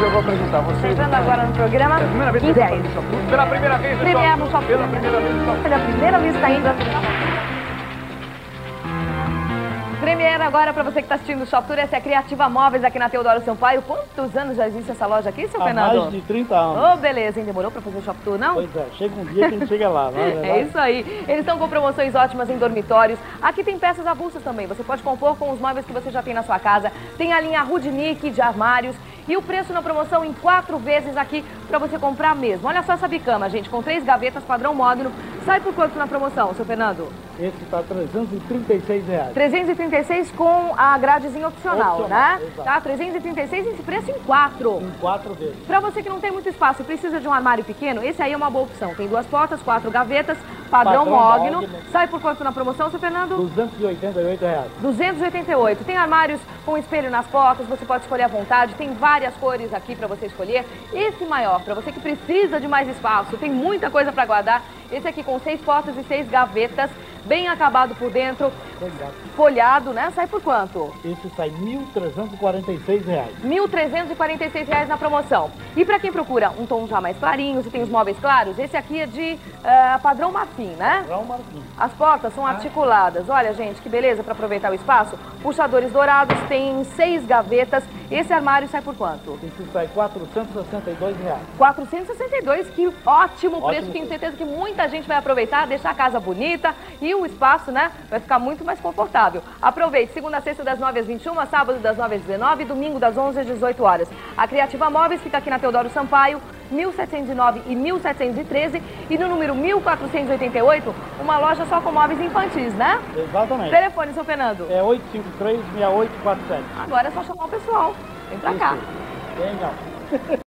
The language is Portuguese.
hoje eu vou apresentar vocês. Entrando agora no programa. É a primeira vez que Quem eu é no Shop Tour. Pela primeira vez Shop no Shop Pela primeira vez Pela primeira vez está indo. Premier agora para você que está assistindo o Shop Tour, essa é a Criativa Móveis aqui na Teodoro Sampaio. Quantos anos já existe essa loja aqui, seu Há Fernando? mais de 30 anos. Ô, beleza, hein? Demorou para fazer o Shop Tour, não? Pois é, chega um dia que a gente chega lá, não é verdade? É isso aí. Eles estão com promoções ótimas em dormitórios. Aqui tem peças avulsas também. Você pode compor com os móveis que você já tem na sua casa. Tem a linha Rudnick de armários. E o preço na promoção em quatro vezes aqui para você comprar mesmo. Olha só essa bicama, gente, com três gavetas padrão módulo. Sai por quanto na promoção, seu Fernando? Esse está 336 reais. 336 com a gradezinha opcional, Opcional, né? exato. Tá? 336 esse preço em quatro. Em quatro vezes. Para você que não tem muito espaço e precisa de um armário pequeno, esse aí é uma boa opção. Tem duas portas, quatro gavetas, padrão, Padrão mogno. mogno. Sai por quanto na promoção, seu Fernando? 288 reais. 288. Tem armários com espelho nas portas, você pode escolher à vontade. Tem várias cores aqui para você escolher. Esse maior, para você que precisa de mais espaço, tem muita coisa para guardar. Esse aqui com seis portas e seis gavetas, bem acabado por dentro, Exato. folhado, né? Sai por quanto? Esse sai 1.346 reais. 1.346 reais na promoção. E para quem procura um tom já mais clarinho, se tem os móveis claros, esse aqui é de eh, padrão marfim, né? João Martins. As portas são articuladas. Olha, gente, que beleza para aproveitar o espaço. Puxadores dourados, tem seis gavetas. Esse armário sai por quanto? Esse sai 462 reais. 462, que ótimo, Ótimo preço. Tenho certeza que muita gente vai aproveitar, deixar a casa bonita e o espaço, né, vai ficar muito mais confortável. Aproveite, segunda a sexta das 9 às 21, sábado das 9 às 19 domingo das 11 às 18 horas. A Criativa Móveis fica aqui na Teodoro Sampaio, 1709 e 1713 e no número 1488, uma loja só com móveis infantis, né? Exatamente. Telefone, seu Fernando. É 853-6847. Agora é só chamar o pessoal. Vem pra cá. Legal.